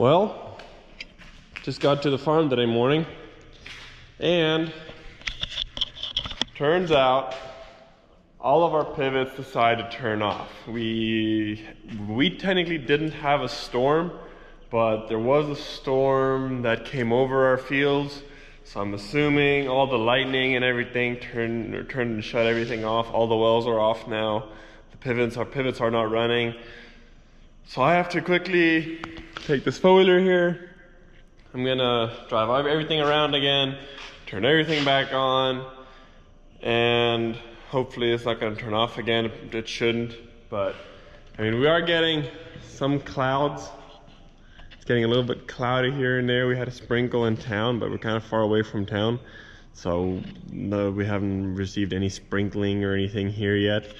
Well, just got to the farm today morning and turns out all of our pivots decided to turn off. We, we technically didn't have a storm, but there was a storm that came over our fields. So I'm assuming all the lightning and everything turned, turned and shut everything off. All the wells are off now. The pivots, our pivots are not running. So I have to quickly take this four-wheeler here. I'm gonna drive everything around again, turn everything back on, and hopefully it's not gonna turn off again. It shouldn't, but I mean, we are getting some clouds. It's getting a little bit cloudy here and there. We had a sprinkle in town, but we're kind of far away from town. So no, we haven't received any sprinkling or anything here yet.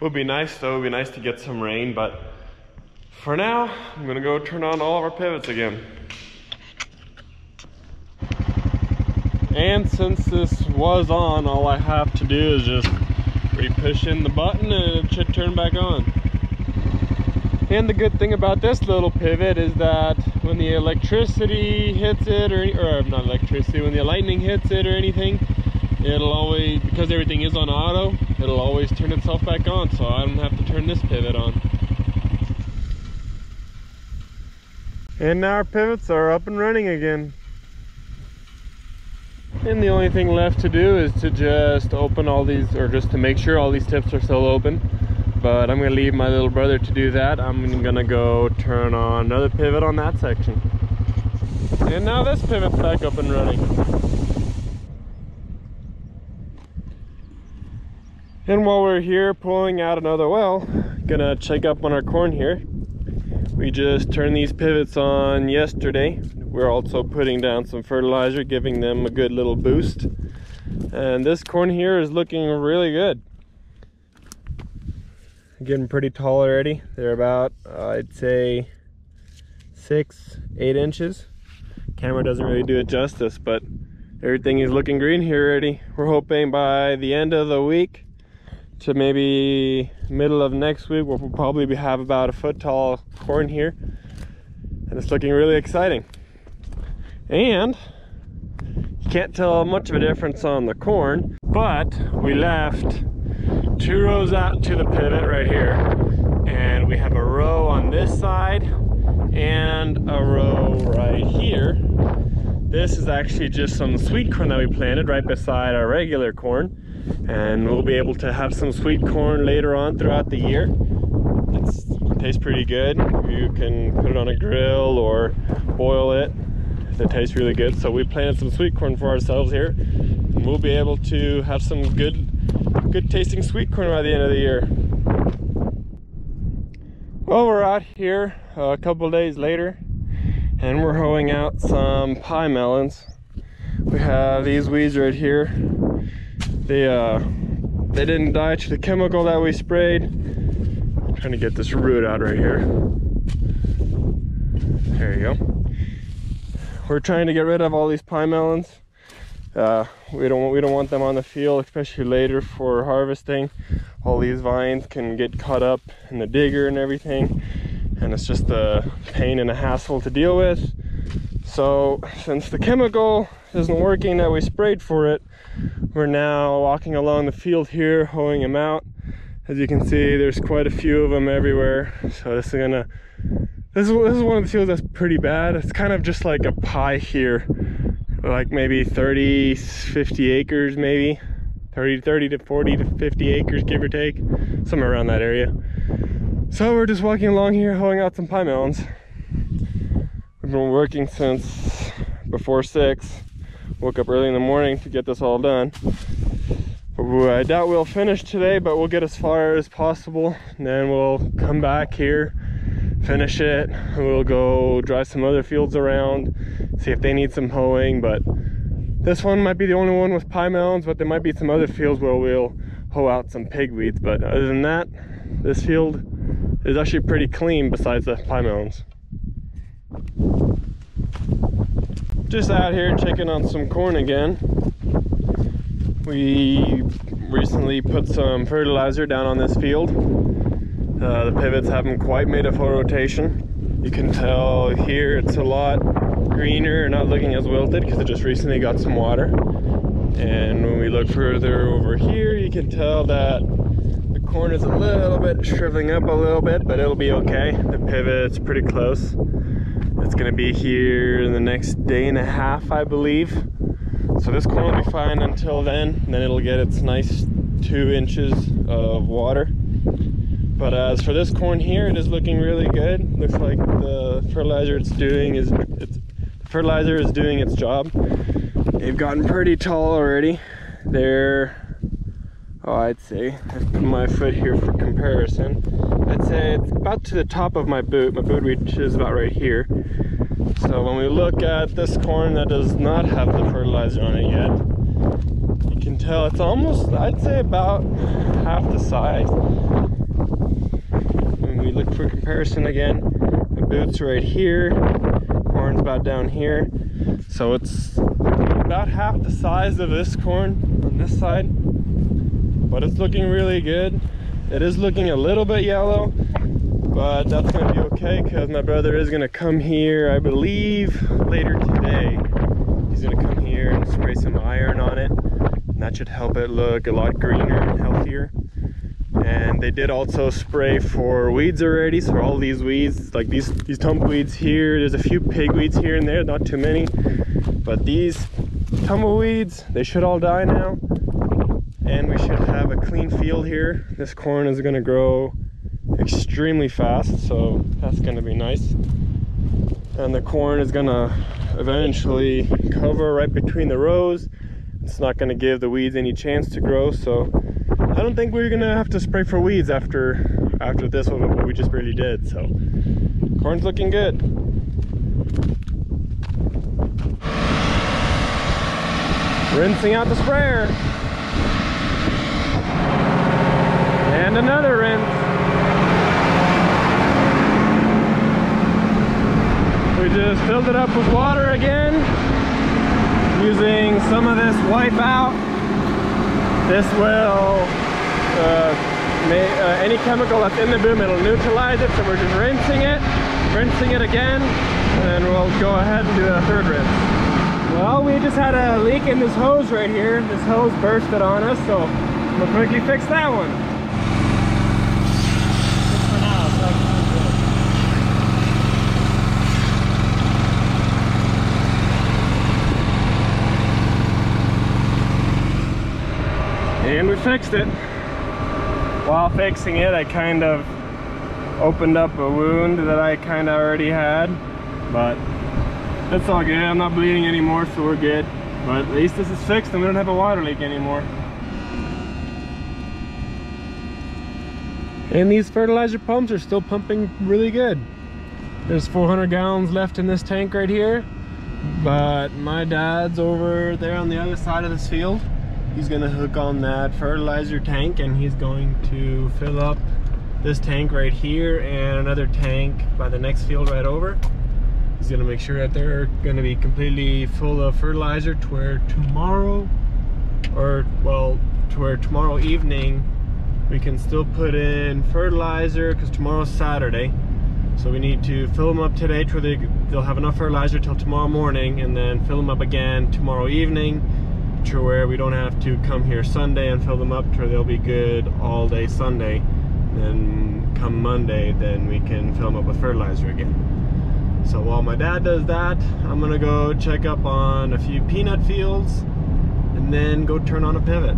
Would be nice though, would be nice to get some rain, but for now, I'm gonna go turn on all of our pivots again. And since this was on, all I have to do is just re-push in the button and it should turn back on. And the good thing about this little pivot is that when the electricity hits it, or, or not electricity, when the lightning hits it or anything, it'll always, because everything is on auto, it'll always turn itself back on, so I don't have to turn this pivot on. And now our pivots are up and running again. And the only thing left to do is to just open all these, or just to make sure all these tips are still open. But I'm gonna leave my little brother to do that. I'm gonna go turn on another pivot on that section. And now this pivot's back up and running. And while we're here pulling out another well, gonna check up on our corn here. We just turned these pivots on yesterday. We're also putting down some fertilizer, giving them a good little boost. And this corn here is looking really good. Getting pretty tall already. They're about, uh, I'd say, six, eight inches. Camera doesn't really do it justice, but everything is looking green here already. We're hoping by the end of the week to maybe middle of next week we'll probably have about a foot tall corn here. And it's looking really exciting. And you can't tell much of a difference on the corn but we left two rows out to the pivot right here. And we have a row on this side and a row right here. This is actually just some sweet corn that we planted right beside our regular corn and we'll be able to have some sweet corn later on throughout the year. It tastes pretty good. You can put it on a grill or boil it. It tastes really good. So we planted some sweet corn for ourselves here. And we'll be able to have some good, good tasting sweet corn by the end of the year. Well, we're out here a couple days later and we're hoeing out some pie melons. We have these weeds right here they uh they didn't die to the chemical that we sprayed. I'm trying to get this root out right here. There you go. We're trying to get rid of all these pie melons. Uh, we don't we don't want them on the field especially later for harvesting. All these vines can get caught up in the digger and everything and it's just a pain and a hassle to deal with. So since the chemical isn't working that we sprayed for it. We're now walking along the field here hoeing them out. As you can see there's quite a few of them everywhere. So this is gonna this is, this is one of the fields that's pretty bad. It's kind of just like a pie here. Like maybe 30 50 acres maybe. 30 30 to 40 to 50 acres give or take. Somewhere around that area. So we're just walking along here hoeing out some pie melons we've been working since before six woke up early in the morning to get this all done. I doubt we'll finish today, but we'll get as far as possible. Then we'll come back here, finish it. We'll go drive some other fields around, see if they need some hoeing. But this one might be the only one with pie melons, but there might be some other fields where we'll hoe out some pigweeds. But other than that, this field is actually pretty clean besides the pie melons just out here checking on some corn again we recently put some fertilizer down on this field uh, the pivots haven't quite made a full rotation You can tell here it's a lot greener, and not looking as wilted because it just recently got some water. And when we look further over here, you can tell that the corn is a little bit shriveling up a little bit, but it'll be okay. The pivot's pretty close. It's gonna be here in the next day and a half, I believe. So this corn will be fine until then. Then it'll get its nice two inches of water. But uh, as for this corn here, it is looking really good. Looks like the fertilizer it's doing is it's fertilizer is doing its job. They've gotten pretty tall already. They're oh I'd say put my foot here for comparison. I'd say it's about to the top of my boot. My boot reaches about right here. So when we look at this corn that does not have the fertilizer on it yet, you can tell it's almost, I'd say about half the size. When we look for comparison again, the boot's right here, corn's about down here. So it's about half the size of this corn on this side, but it's looking really good. It is looking a little bit yellow, but that's gonna be okay because my brother is gonna come here, I believe, later today. He's gonna come here and spray some iron on it, and that should help it look a lot greener and healthier. And they did also spray for weeds already, so all these weeds, like these these tumbleweeds here, there's a few pigweeds here and there, not too many, but these tumbleweeds, they should all die now. And we should have a clean field here. This corn is gonna grow extremely fast so that's going to be nice. And the corn is going to eventually cover right between the rows. It's not going to give the weeds any chance to grow so I don't think we're going to have to spray for weeds after after this one what we just really did so. Corn's looking good. Rinsing out the sprayer and another rinse We just filled it up with water again using some of this wipe out. This will, uh, may, uh, any chemical that's in the boom, it'll neutralize it. So we're just rinsing it, rinsing it again, and we'll go ahead and do a third rinse. Well, we just had a leak in this hose right here. This hose bursted on us, so we'll quickly fix that one. and we fixed it. While fixing it I kind of opened up a wound that I kind of already had but it's all good. I'm not bleeding anymore so we're good. But at least this is fixed and we don't have a water leak anymore and these fertilizer pumps are still pumping really good. There's 400 gallons left in this tank right here but my dad's over there on the other side of this field. He's gonna hook on that fertilizer tank and he's going to fill up this tank right here and another tank by the next field right over. He's gonna make sure that they're gonna be completely full of fertilizer to where tomorrow or well to where tomorrow evening we can still put in fertilizer because tomorrow's Saturday so we need to fill them up today to where they, they'll have enough fertilizer till tomorrow morning and then fill them up again tomorrow evening to where we don't have to come here Sunday and fill them up to where they'll be good all day Sunday. Then come Monday, then we can fill them up with fertilizer again. So while my dad does that, I'm gonna go check up on a few peanut fields and then go turn on a pivot.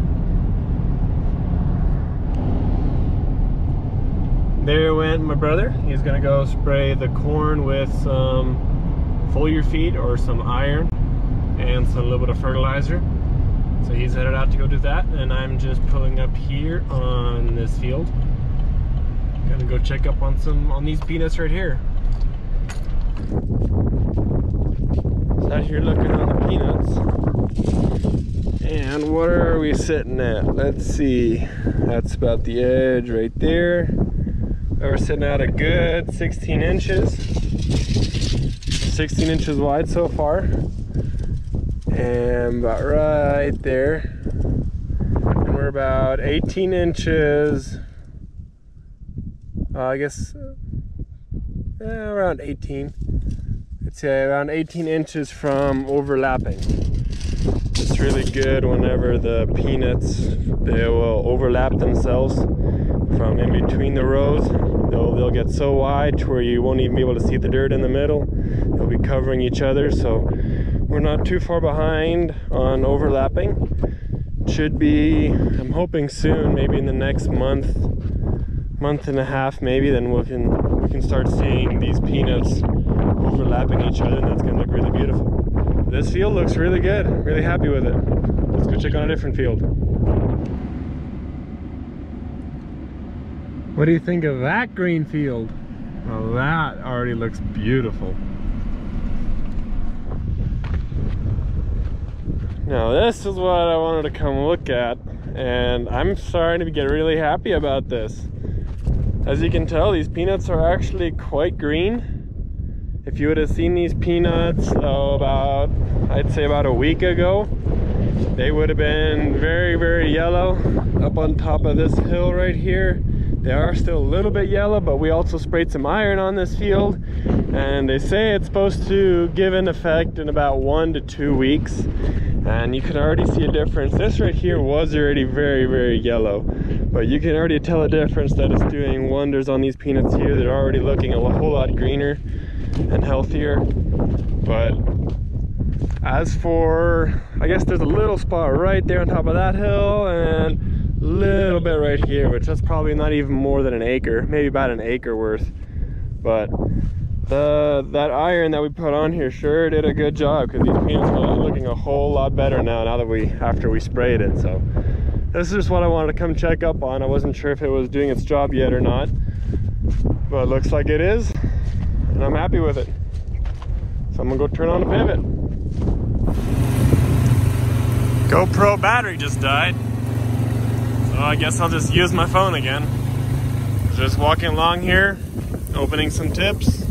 There went my brother. He's gonna go spray the corn with some foliar feed or some iron and some little bit of fertilizer. So he's headed out to go do that, and I'm just pulling up here on this field. Gonna go check up on some on these peanuts right here. So out here looking on the peanuts. And what are we sitting at? Let's see. That's about the edge right there. We're sitting at a good 16 inches. 16 inches wide so far and about right there and we're about 18 inches uh, I guess eh, around 18. I'd say around 18 inches from overlapping. Really good whenever the peanuts, they will overlap themselves from in between the rows. They'll, they'll get so wide to where you won't even be able to see the dirt in the middle. They'll be covering each other, so we're not too far behind on overlapping. Should be, I'm hoping soon, maybe in the next month, month and a half maybe, then we can we can start seeing these peanuts overlapping each other and that's gonna look really beautiful. This field looks really good, really happy with it. Let's go check on a different field. What do you think of that green field? Well, that already looks beautiful. Now this is what I wanted to come look at and I'm starting to get really happy about this. As you can tell, these peanuts are actually quite green. If you would have seen these peanuts oh, about, I'd say about a week ago, they would have been very, very yellow up on top of this hill right here. They are still a little bit yellow, but we also sprayed some iron on this field and they say it's supposed to give an effect in about one to two weeks and you can already see a difference. This right here was already very, very yellow, but you can already tell a difference that it's doing wonders on these peanuts here. They're already looking a whole lot greener and healthier. But as for, I guess there's a little spot right there on top of that hill and a little bit right here, which that's probably not even more than an acre, maybe about an acre worth. But the that iron that we put on here sure did a good job because these peanuts are looking a whole lot better now now that we after we sprayed it. So this is just what I wanted to come check up on. I wasn't sure if it was doing its job yet or not, but it looks like it is, and I'm happy with it. So I'm gonna go turn on the pivot. GoPro battery just died. So I guess I'll just use my phone again. Just walking along here, opening some tips.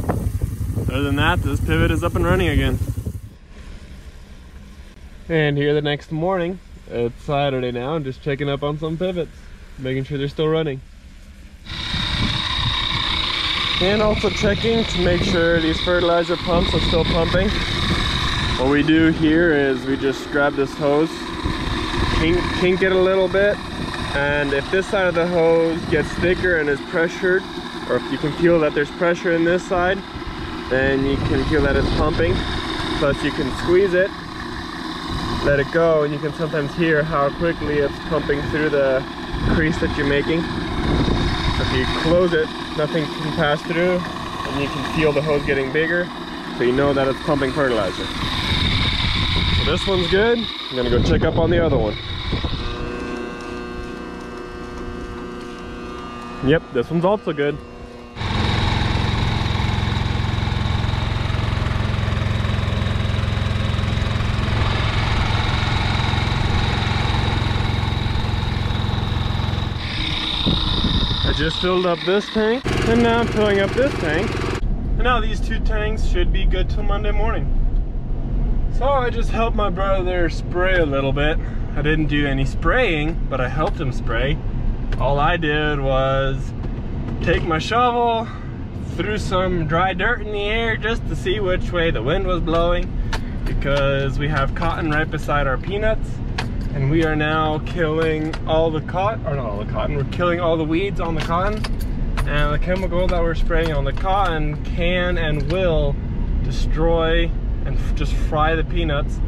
Other than that, this pivot is up and running again. And here the next morning, it's Saturday now, I'm just checking up on some pivots, making sure they're still running. And also checking to make sure these fertilizer pumps are still pumping. What we do here is we just grab this hose, kink, kink it a little bit, and if this side of the hose gets thicker and is pressured or if you can feel that there's pressure in this side then you can feel that it's pumping plus you can squeeze it let it go and you can sometimes hear how quickly it's pumping through the crease that you're making you close it nothing can pass through and you can feel the hose getting bigger so you know that it's pumping fertilizer. So this one's good. I'm gonna go check up on the other one. Yep, this one's also good. Just filled up this tank and now I'm filling up this tank. And now these two tanks should be good till Monday morning. So I just helped my brother spray a little bit. I didn't do any spraying, but I helped him spray all I did was take my shovel, threw some dry dirt in the air just to see which way the wind was blowing because we have cotton right beside our peanuts and we are now killing all the cotton, or not all the cotton, we're killing all the weeds on the cotton. And the chemical that we're spraying on the cotton can and will destroy and just fry the peanuts.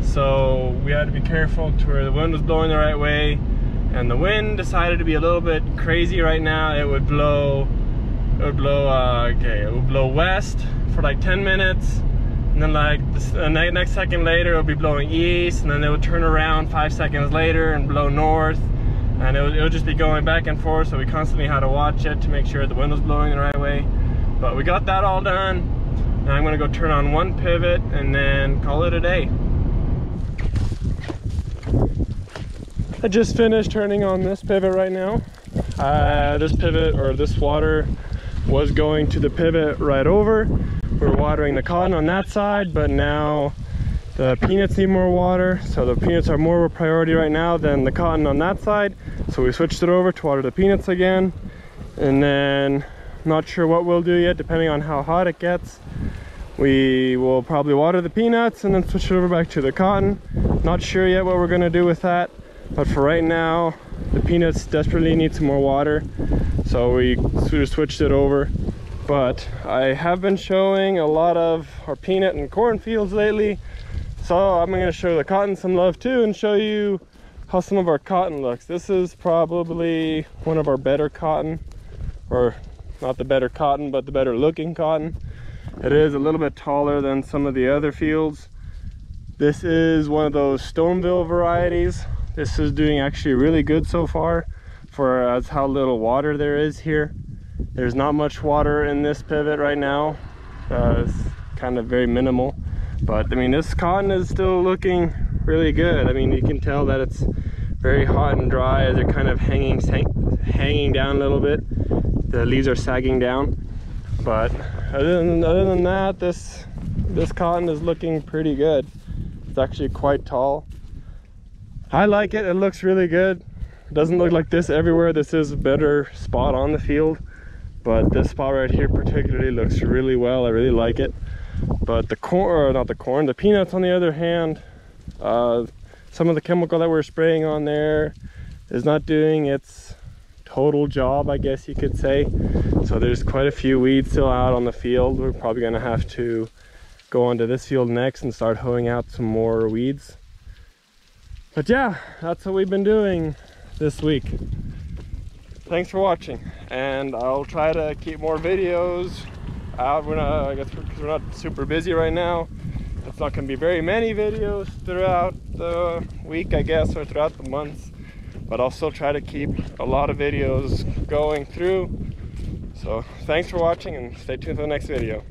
So we had to be careful to where the wind was blowing the right way. And the wind decided to be a little bit crazy right now. It would blow, it would blow, uh, okay, it would blow west for like 10 minutes, and then like the next second later, it would be blowing east, and then it would turn around five seconds later and blow north, and it would, it would just be going back and forth, so we constantly had to watch it to make sure the wind was blowing the right way. But we got that all done. Now I'm gonna go turn on one pivot and then call it a day. I just finished turning on this pivot right now. Uh, this pivot or this water was going to the pivot right over. We're watering the cotton on that side, but now the peanuts need more water. So the peanuts are more of a priority right now than the cotton on that side. So we switched it over to water the peanuts again. And then not sure what we'll do yet depending on how hot it gets we will probably water the peanuts and then switch it over back to the cotton not sure yet what we're to do with that but for right now the peanuts desperately need some more water so we switched it over but i have been showing a lot of our peanut and corn fields lately so i'm going to show the cotton some love too and show you how some of our cotton looks this is probably one of our better cotton or not the better cotton but the better looking cotton it is a little bit taller than some of the other fields. This is one of those Stoneville varieties. This is doing actually really good so far for as how little water there is here. There's not much water in this pivot right now. Uh, it's kind of very minimal. But I mean, this cotton is still looking really good. I mean, you can tell that it's very hot and dry as they're kind of hanging, hanging down a little bit. The leaves are sagging down. But other than, other than that, this, this cotton is looking pretty good. It's actually quite tall. I like it, it looks really good. It doesn't look like this everywhere. This is a better spot on the field. But this spot right here particularly looks really well. I really like it. But the corn, or not the corn, the peanuts on the other hand, uh, some of the chemical that we're spraying on there is not doing its total job, I guess you could say. So there's quite a few weeds still out on the field. We're probably gonna have to go onto this field next and start hoeing out some more weeds. But yeah, that's what we've been doing this week. Thanks for watching, and I'll try to keep more videos out. We're not, I guess, because we're not super busy right now. It's not going to be very many videos throughout the week, I guess, or throughout the months but I'll still try to keep a lot of videos going through. So thanks for watching and stay tuned for the next video.